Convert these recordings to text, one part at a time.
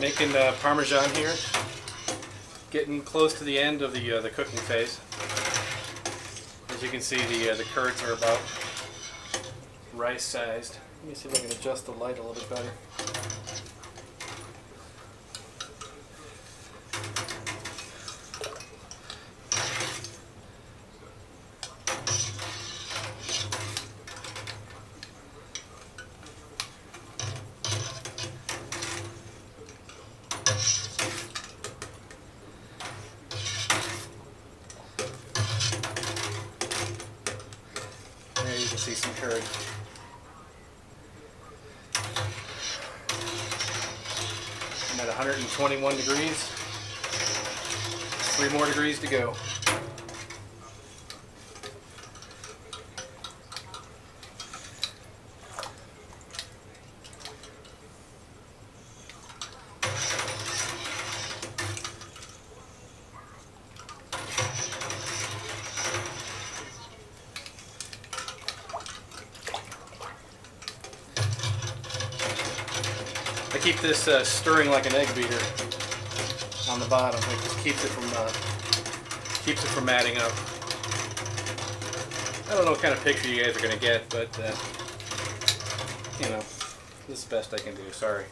Making uh, Parmesan here. Getting close to the end of the, uh, the cooking phase. As you can see, the, uh, the curds are about rice sized. Let me see if I can adjust the light a little bit better. There you can see some curd. I'm at 121 degrees. Three more degrees to go. Keep this uh, stirring like an egg beater on the bottom. It just keeps it from uh, keeps it from adding up. I don't know what kind of picture you guys are gonna get, but uh, you know, this is the best I can do. Sorry.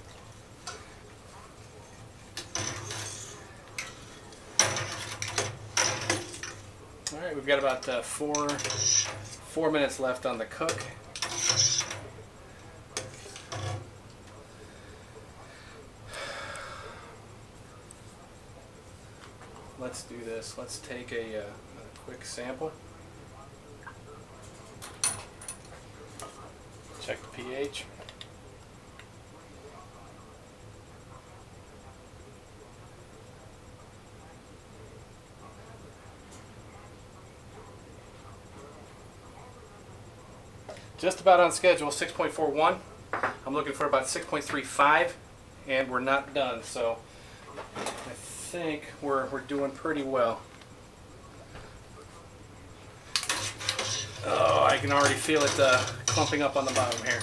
All right, we've got about uh, four four minutes left on the cook. Let's do this. Let's take a, uh, a quick sample. Check the pH. Just about on schedule, 6.41. I'm looking for about 6.35, and we're not done, so think we're, we're doing pretty well. Oh, I can already feel it uh, clumping up on the bottom here.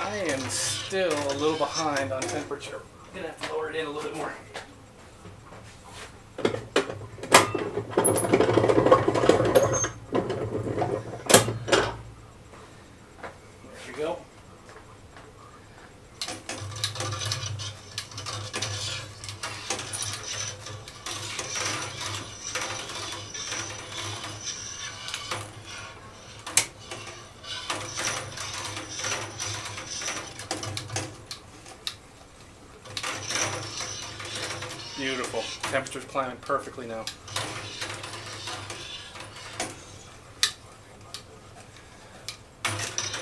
I am still a little behind on temperature. I'm gonna have to lower it in a little bit more. Beautiful. Temperature's climbing perfectly now.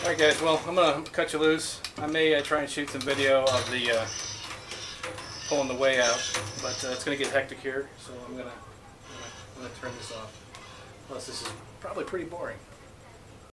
Alright guys, well I'm gonna cut you loose. I may uh, try and shoot some video of the uh, pulling the whey out, but uh, it's gonna get hectic here, so I'm I'm gonna turn this off. Plus this is probably pretty boring.